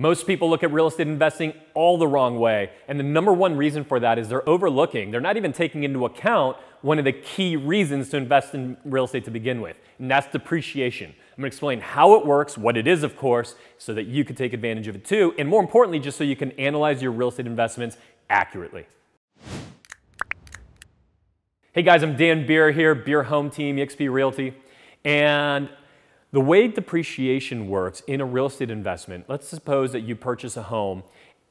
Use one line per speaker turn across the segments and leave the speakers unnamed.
Most people look at real estate investing all the wrong way. And the number one reason for that is they're overlooking, they're not even taking into account one of the key reasons to invest in real estate to begin with, and that's depreciation. I'm gonna explain how it works, what it is, of course, so that you can take advantage of it too, and more importantly, just so you can analyze your real estate investments accurately. Hey guys, I'm Dan Beer here, Beer Home Team, eXp Realty, and the way depreciation works in a real estate investment, let's suppose that you purchase a home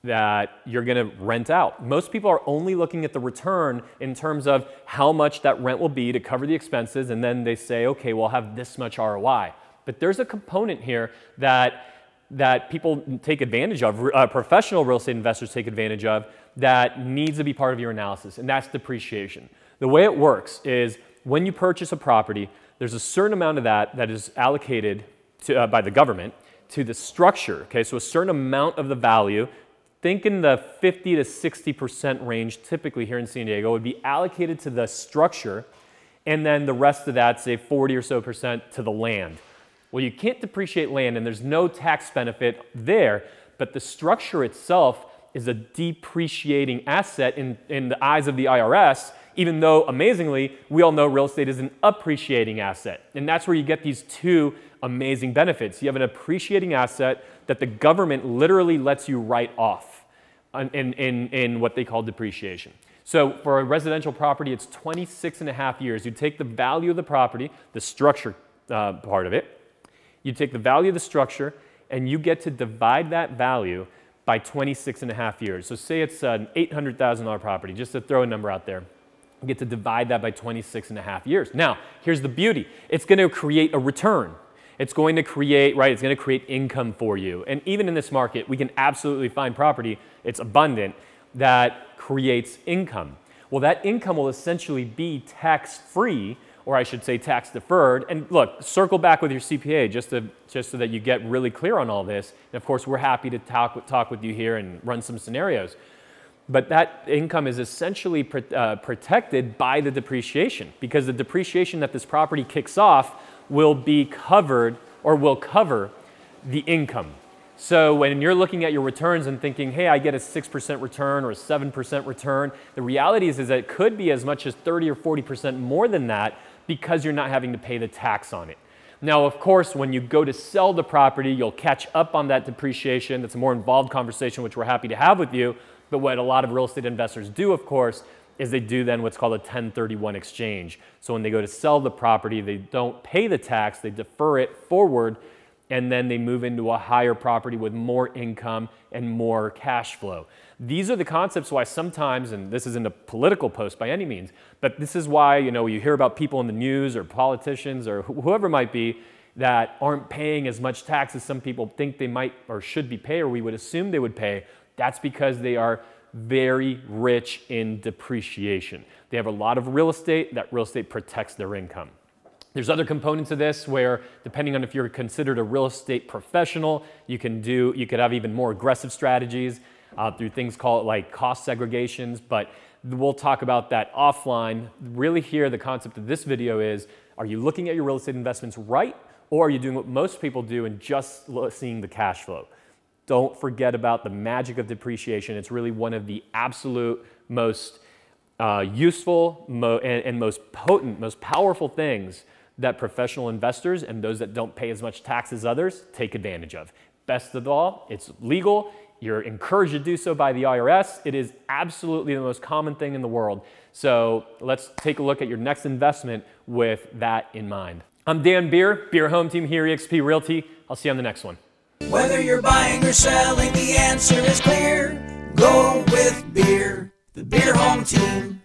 that you're going to rent out. Most people are only looking at the return in terms of how much that rent will be to cover the expenses, and then they say, okay, we'll have this much ROI. But there's a component here that that people take advantage of, uh, professional real estate investors take advantage of, that needs to be part of your analysis, and that's depreciation. The way it works is when you purchase a property, there's a certain amount of that that is allocated to, uh, by the government to the structure. Okay, so a certain amount of the value, think in the 50 to 60% range, typically here in San Diego, would be allocated to the structure, and then the rest of that, say 40 or so percent, to the land. Well, you can't depreciate land, and there's no tax benefit there, but the structure itself is a depreciating asset in, in the eyes of the IRS, even though amazingly, we all know real estate is an appreciating asset. And that's where you get these two amazing benefits. You have an appreciating asset that the government literally lets you write off in, in, in what they call depreciation. So for a residential property, it's 26 and a half years. You take the value of the property, the structure uh, part of it, you take the value of the structure, and you get to divide that value by 26 and a half years. So say it's an $800,000 property, just to throw a number out there get to divide that by 26 and a half years. Now, here's the beauty. It's going to create a return. It's going to create, right, it's going to create income for you. And even in this market, we can absolutely find property, it's abundant, that creates income. Well, that income will essentially be tax-free, or I should say tax deferred. And look, circle back with your CPA just, to, just so that you get really clear on all this. And of course, we're happy to talk, talk with you here and run some scenarios but that income is essentially uh, protected by the depreciation because the depreciation that this property kicks off will be covered or will cover the income. So when you're looking at your returns and thinking, hey, I get a 6% return or a 7% return, the reality is, is that it could be as much as 30 or 40% more than that because you're not having to pay the tax on it. Now, of course, when you go to sell the property, you'll catch up on that depreciation. That's a more involved conversation, which we're happy to have with you. But what a lot of real estate investors do, of course, is they do then what's called a 1031 exchange. So when they go to sell the property, they don't pay the tax, they defer it forward, and then they move into a higher property with more income and more cash flow. These are the concepts why sometimes, and this isn't a political post by any means, but this is why you know you hear about people in the news or politicians or whoever might be that aren't paying as much tax as some people think they might or should be pay or we would assume they would pay that's because they are very rich in depreciation. They have a lot of real estate, that real estate protects their income. There's other components of this where, depending on if you're considered a real estate professional, you can do, you could have even more aggressive strategies uh, through things called like cost segregations, but we'll talk about that offline. Really here, the concept of this video is, are you looking at your real estate investments right, or are you doing what most people do and just seeing the cash flow? Don't forget about the magic of depreciation. It's really one of the absolute most uh, useful mo and, and most potent, most powerful things that professional investors and those that don't pay as much tax as others take advantage of. Best of all, it's legal. You're encouraged to do so by the IRS. It is absolutely the most common thing in the world. So let's take a look at your next investment with that in mind. I'm Dan Beer, Beer Home Team here, eXp Realty. I'll see you on the next one.
Whether you're buying or selling, the answer is clear. Go with beer, the beer home team.